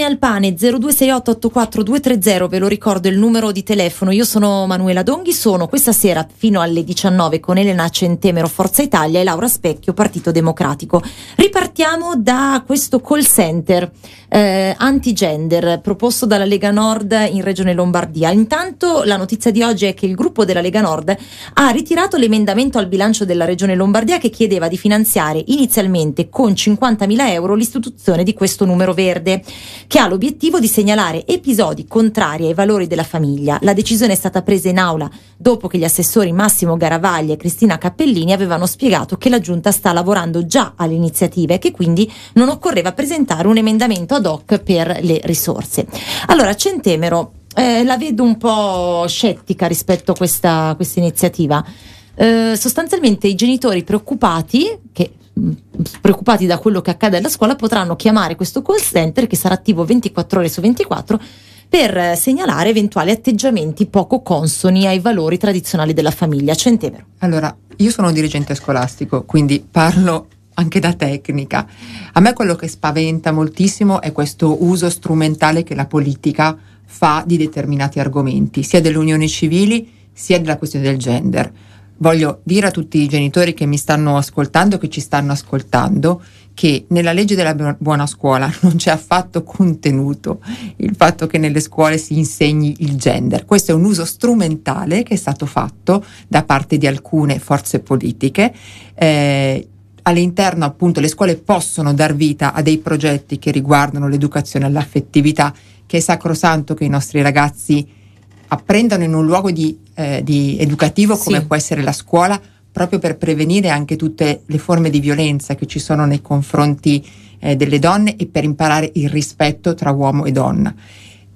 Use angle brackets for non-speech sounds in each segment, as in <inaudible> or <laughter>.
al pane 0268842230 ve lo ricordo il numero di telefono. Io sono Manuela Donghi sono questa sera fino alle 19 con Elena Centemero Forza Italia e Laura Specchio Partito Democratico. Ripartiamo da questo call center eh, anti-gender proposto dalla Lega Nord in Regione Lombardia. Intanto la notizia di oggi è che il gruppo della Lega Nord ha ritirato l'emendamento al bilancio della Regione Lombardia che chiedeva di finanziare inizialmente con 50.000 euro l'istituzione di questo numero verde che ha l'obiettivo di segnalare episodi contrari ai valori della famiglia. La decisione è stata presa in aula dopo che gli assessori Massimo Garavaglia e Cristina Cappellini avevano spiegato che la Giunta sta lavorando già alle iniziative e che quindi non occorreva presentare un emendamento ad hoc per le risorse. Allora, Centemero, eh, la vedo un po' scettica rispetto a questa, questa iniziativa. Eh, sostanzialmente i genitori preoccupati, che preoccupati da quello che accade alla scuola potranno chiamare questo call center che sarà attivo 24 ore su 24 per segnalare eventuali atteggiamenti poco consoni ai valori tradizionali della famiglia. Centemero. Allora, io sono dirigente scolastico, quindi parlo anche da tecnica. A me quello che spaventa moltissimo è questo uso strumentale che la politica fa di determinati argomenti, sia delle unioni civili sia della questione del gender voglio dire a tutti i genitori che mi stanno ascoltando, che ci stanno ascoltando, che nella legge della buona scuola <laughs> non c'è affatto contenuto il fatto che nelle scuole si insegni il gender. Questo è un uso strumentale che è stato fatto da parte di alcune forze politiche. Eh, all'interno appunto le scuole possono dar vita a dei progetti che riguardano l'educazione all'affettività, che è sacrosanto che i nostri ragazzi apprendano in un luogo di, eh, di educativo come sì. può essere la scuola, proprio per prevenire anche tutte le forme di violenza che ci sono nei confronti eh, delle donne e per imparare il rispetto tra uomo e donna.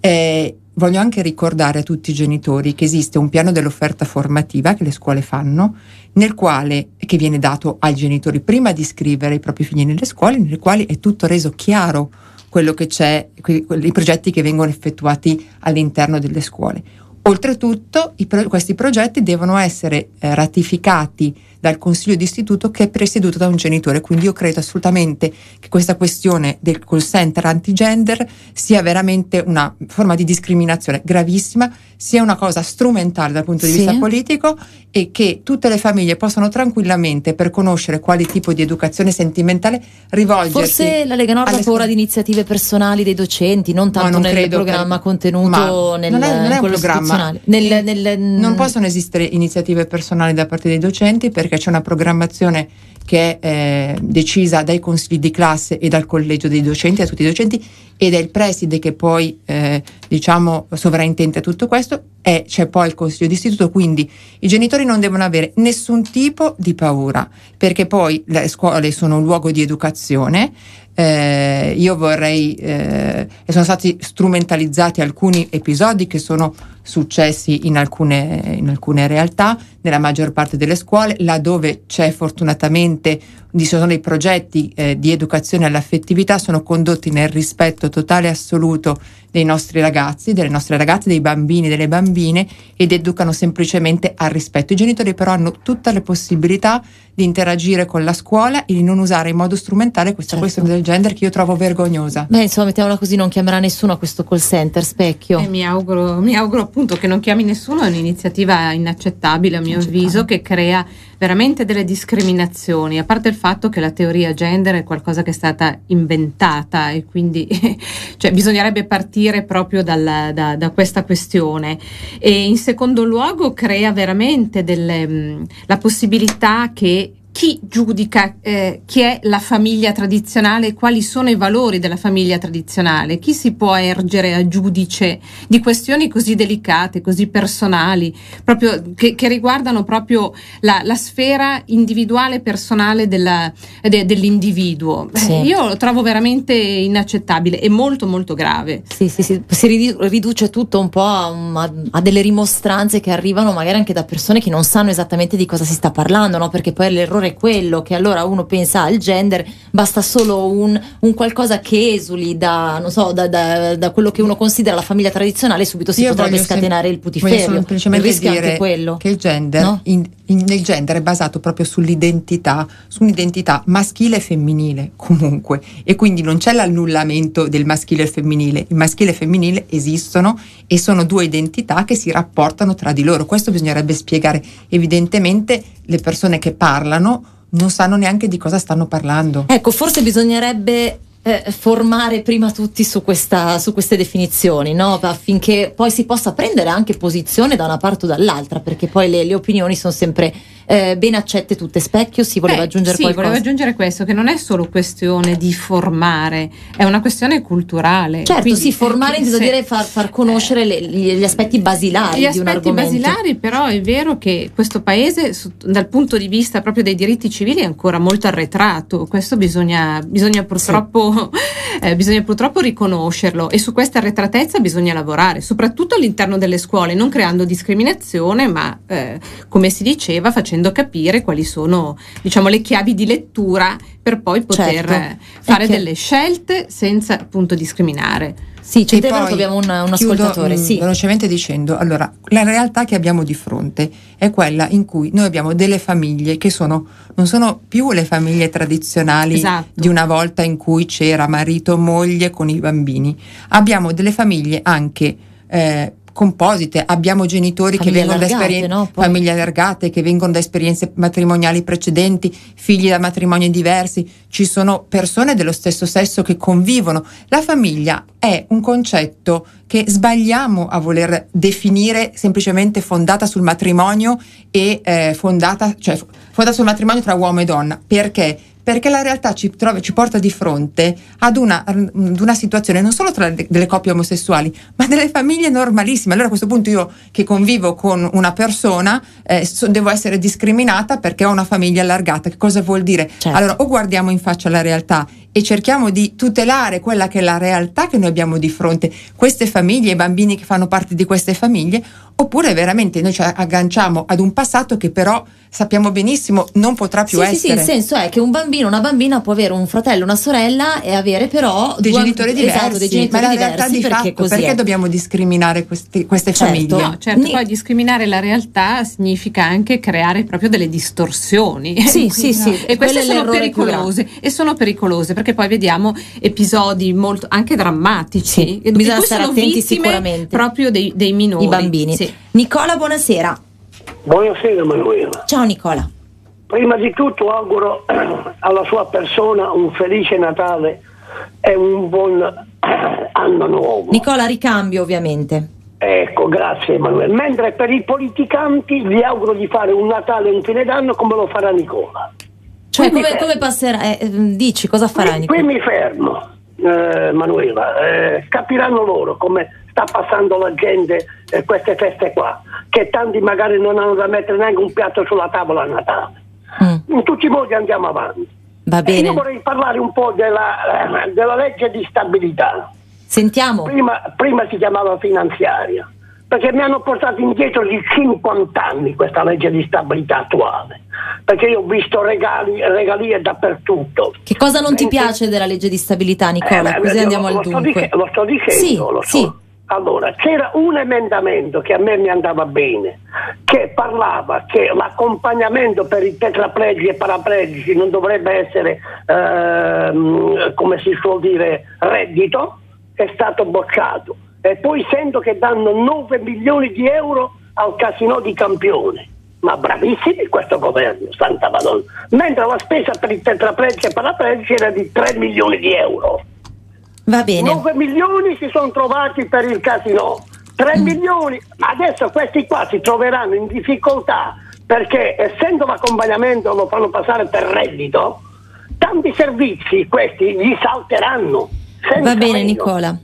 Eh, voglio anche ricordare a tutti i genitori che esiste un piano dell'offerta formativa che le scuole fanno, nel quale, che viene dato ai genitori prima di iscrivere i propri figli nelle scuole, nel quale è tutto reso chiaro quello che c'è, i progetti che vengono effettuati all'interno delle scuole. Oltretutto pro- questi progetti devono essere eh, ratificati dal consiglio d'istituto che è presieduto da un genitore, quindi io credo assolutamente che questa questione del call center anti-gender sia veramente una forma di discriminazione gravissima, sia una cosa strumentale dal punto di sì. vista politico e che tutte le famiglie possano tranquillamente per conoscere quale tipo di educazione sentimentale rivolgersi. Forse la Lega Nord ha paura di iniziative personali dei docenti, non tanto no, non nel programma che, contenuto nel, non è, non è un programma. Nel, nel, non possono esistere iniziative personali da parte dei docenti perché c'è una programmazione che è eh, decisa dai consigli di classe e dal collegio dei docenti, da tutti i docenti, ed è il preside che poi eh, diciamo sovraintende tutto questo e c'è poi il consiglio d'istituto, quindi i genitori non devono avere nessun tipo di paura, perché poi le scuole sono un luogo di educazione, eh, io vorrei, eh, sono stati strumentalizzati alcuni episodi che sono successi in alcune, in alcune realtà, nella maggior parte delle scuole, laddove c'è fortunatamente ci sono dei progetti eh, di educazione all'affettività, sono condotti nel rispetto totale e assoluto dei nostri ragazzi, delle nostre ragazze, dei bambini, delle bambine ed educano semplicemente al rispetto. I genitori però hanno tutte le possibilità di interagire con la scuola e di non usare in modo strumentale questa certo. questione del gender che io trovo vergognosa. Beh, insomma, mettiamola così, non chiamerà nessuno a questo call center, specchio. Eh, mi, auguro, mi auguro appunto che non chiami nessuno, è un'iniziativa inaccettabile a mio avviso che crea veramente delle discriminazioni, a parte il fatto che la teoria gender è qualcosa che è stata inventata e quindi <laughs> cioè, bisognerebbe partire proprio dalla, da, da, questa questione. E in secondo luogo crea veramente delle, mh, la possibilità che chi giudica eh, chi è la famiglia tradizionale, quali sono i valori della famiglia tradizionale, chi si può ergere a giudice di questioni così delicate, così personali, proprio, che, che, riguardano proprio la, la, sfera individuale personale della, de, dell'individuo. Sì. Io lo trovo veramente inaccettabile e molto molto grave. Sì, sì, sì. si riduce tutto un po' a, a, delle rimostranze che arrivano magari anche da persone che non sanno esattamente di cosa si sta parlando, no? perché poi l'errore errore quello, che allora uno pensa al gender, basta solo un, un qualcosa che esuli da, so, da, da, da, quello che uno considera la famiglia tradizionale, subito si Io potrebbe scatenare sem- il putiferio. Semplicemente il dire che il gender, no? in, in, il gender è basato proprio sull'identità, su un'identità maschile e femminile comunque, e quindi non c'è l'annullamento del maschile e femminile, il maschile e il femminile esistono e sono due identità che si rapportano tra di loro. Questo bisognerebbe spiegare. Evidentemente le persone che parlano non sanno neanche di cosa stanno parlando. Ecco, forse bisognerebbe eh, formare prima tutti su, questa, su queste definizioni, no? affinché poi si possa prendere anche posizione da una parte o dall'altra, perché poi le, le opinioni sono sempre eh, ben accette tutte. Specchio si voleva Beh, aggiungere sì, qualcosa? volevo aggiungere questo, che non è solo questione di formare, è una questione culturale. Certo, Quindi, sì, formare intendo dire far, far conoscere le, gli aspetti basilari gli di un argomento. Gli aspetti basilari, però è vero che questo paese, su, dal punto di vista proprio dei diritti civili, è ancora molto arretrato. Questo bisogna, bisogna purtroppo, sì. <laughs> eh, bisogna purtroppo riconoscerlo e su questa arretratezza bisogna lavorare, soprattutto all'interno delle scuole, non creando discriminazione, ma eh, come si diceva, facendo facendo capire quali sono diciamo, le chiavi di lettura per poi poter certo. fare delle scelte senza appunto discriminare. Sì, c'è poi abbiamo un, un ascoltatore. Chiudo, sì. velocemente dicendo, allora, la realtà che abbiamo di fronte è quella in cui noi abbiamo delle famiglie che sono, non sono più le famiglie tradizionali esatto. di una volta in cui c'era marito, moglie con i bambini. Abbiamo delle famiglie anche eh, composite, abbiamo genitori famiglie che vengono da esperienze, no? famiglie allargate, che vengono da esperienze matrimoniali precedenti, figli da matrimoni diversi, ci sono persone dello stesso sesso che convivono. La famiglia è un concetto che sbagliamo a voler definire semplicemente fondata sul matrimonio e eh, fondata, cioè, fondata sul matrimonio tra uomo e donna. Perché? Perché la realtà ci, trova, ci porta di fronte ad una, ad una, situazione non solo tra le, delle coppie omosessuali, ma delle famiglie normalissime. Allora a questo punto io che convivo con una persona eh, so, devo essere discriminata perché ho una famiglia allargata. Che cosa vuol dire? Certo. Allora o guardiamo in faccia la realtà e cerchiamo di tutelare quella che è la realtà che noi abbiamo di fronte, queste famiglie, i bambini che fanno parte di queste famiglie, oppure veramente noi ci agganciamo ad un passato che però sappiamo benissimo non potrà più sì, essere. Sì, sì, il senso è che un bambino, una bambina può avere un fratello, una sorella e avere però dei due, genitori diversi. Esatto, dei genitori ma la realtà di perché, fatto, perché dobbiamo discriminare questi, queste certo. famiglie? No, certo, Ni- poi discriminare la realtà significa anche creare proprio delle distorsioni. Sì, <laughs> sì, sì. E queste sono pericolose e sono pericolose perché poi vediamo episodi molto anche drammatici. Sì, bisogna stare attenti sicuramente. Proprio dei, dei minori. I bambini. Sì. Nicola, buonasera. Buonasera Manuela. Ciao Nicola. Prima di tutto auguro <clears throat> alla sua persona un felice Natale e un buon <clears throat> anno nuovo. Nicola, ricambio ovviamente. Ecco, grazie Emanuele. Mentre per i politicanti vi auguro di fare un Natale e un fine d'anno come lo farà Nicola. Cioè, come, come, passerà? Eh, dici, cosa farà qui, Nicola? Qui mi fermo, eh, Manuela. Eh, capiranno loro come sta passando la gente eh, queste feste qua, che tanti magari non hanno da mettere neanche un piatto sulla tavola a Natale. Mm. In tutti i modi andiamo avanti. Va bene. io vorrei parlare un po' della, eh, della legge di stabilità. Sentiamo. Prima, prima si chiamava finanziaria perché mi hanno portato indietro di 50 anni questa legge di stabilità attuale, perché io ho visto regali, regalie dappertutto. Che cosa non ti piace della legge di stabilità, Nicola? Eh, Così andiamo lo, al dunque. Sto dic- lo sto dicendo, sì, lo so. Sì. Allora, c'era un emendamento che a me mi andava bene, che parlava che l'accompagnamento per i tetraplegici e paraplegici non dovrebbe essere, ehm, come si suol dire, reddito, è stato bocciato e poi sento che danno 9 milioni di euro al casino di Campione. Ma bravissimi questo governo, Santa Madonna. Mentre la spesa per i tetraplegici e paraplegici era di 3 milioni di euro. Va bene. 9 milioni si sono trovati per il casino. 3 mm. milioni, ma adesso questi qua si troveranno in difficoltà perché essendo l'accompagnamento lo fanno passare per reddito, tanti servizi questi gli salteranno. Va bene meno. Nicola.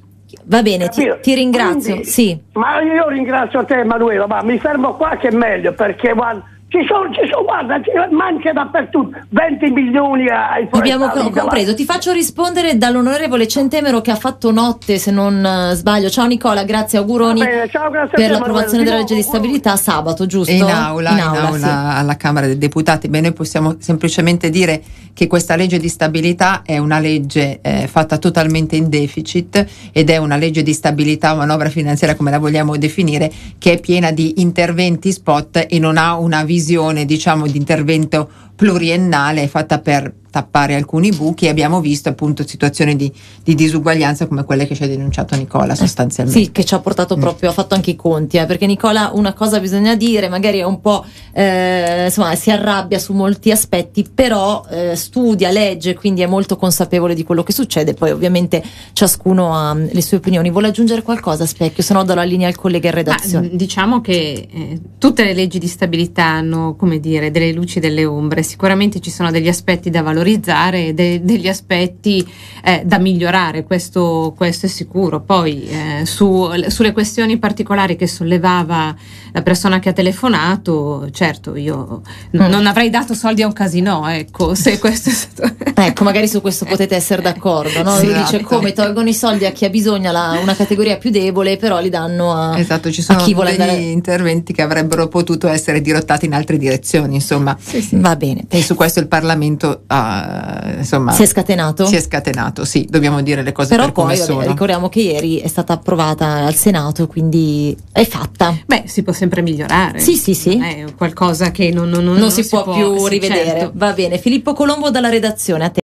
Va bene, ti, ti, ringrazio. Quindi, sì. Ma io ringrazio te Emanuele, ma mi fermo qua che è meglio perché guarda, ci sono, ci sono, guarda, ci manca dappertutto 20 milioni ai Abbiamo compreso. Ti faccio rispondere dall'onorevole Centemero che ha fatto notte, se non uh, sbaglio. Ciao Nicola, grazie, auguroni bene, ciao, grazie per l'approvazione della legge di stabilità sabato, giusto? In aula, in aula, in aula sì. alla Camera dei Deputati. Beh, noi possiamo semplicemente dire che questa legge di stabilità è una legge eh, fatta totalmente in deficit ed è una legge di stabilità, manovra finanziaria come la vogliamo definire, che è piena di interventi spot e non ha una visione visione diciamo di intervento pluriennale fatta per tappare alcuni buchi e abbiamo visto appunto situazioni di, di disuguaglianza come quelle che ci ha denunciato Nicola sostanzialmente. Sì, che ci ha portato proprio, ha fatto anche i conti, eh, perché Nicola una cosa bisogna dire, magari è un po', eh, insomma, si arrabbia su molti aspetti, però eh, studia, legge, quindi è molto consapevole di quello che succede, poi ovviamente ciascuno ha le sue opinioni. Vuole aggiungere qualcosa, Specchio? Se no do la linea al collega in redazione. Ma, diciamo che eh, tutte le leggi di stabilità hanno, come dire, delle luci e delle ombre, sicuramente ci sono degli aspetti da valorizzare valorizzare de- degli aspetti eh, da migliorare, questo, questo, è sicuro. Poi eh, su, sulle questioni particolari che sollevava la persona che ha telefonato, certo io mm. non avrei dato soldi a un casino, ecco, se <laughs> questo è stato... ecco, magari su questo potete essere d'accordo, no? Sì, Lui dice esatto. come tolgono i soldi a chi ha bisogno, la, una categoria più debole, però li danno a, esatto, ci sono a chi vuole degli andare... interventi che avrebbero potuto essere dirottati in altre direzioni, insomma. Sì, sì. Va bene. E su questo il Parlamento ha, insomma... Si è scatenato? Si è scatenato, sì, dobbiamo dire le cose però per poi, come vabbè, sono. ricordiamo che ieri è stata approvata al Senato, quindi è fatta. Beh, si può sempre migliorare. Sì, sì, sì. È qualcosa che non, non, non, non si, si, può, può più sì, rivedere. Certo. Va bene. Filippo Colombo dalla redazione, a te.